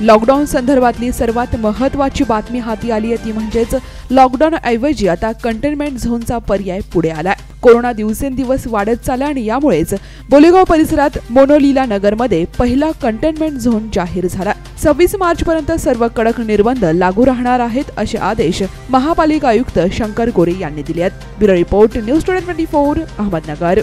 Lockdown संदर्भातली सर्वात महत्त्वाची बातमी हाती आली आहे ती म्हणजेच लॉकडाऊन ऐवजी आता कंटेनमेंट झोनचा पर्याय पुढे आलाय. कोरोना दिवसेंदिवस वाढत चालला आणि यामुळेच बोलेगाव परिसरात मोनोलीला नगरमध्ये पहिला कंटेनमेंट झोन जाहीर झाला. सव्वीस मार्च पर्यंत सर्व कडक निर्बंध लागू राहणार आहेत असे आदेश महापालिका आयुक्त शंकर गोरे यांनी दिले आहेत. Bureau report news twenty four Ahmednagar.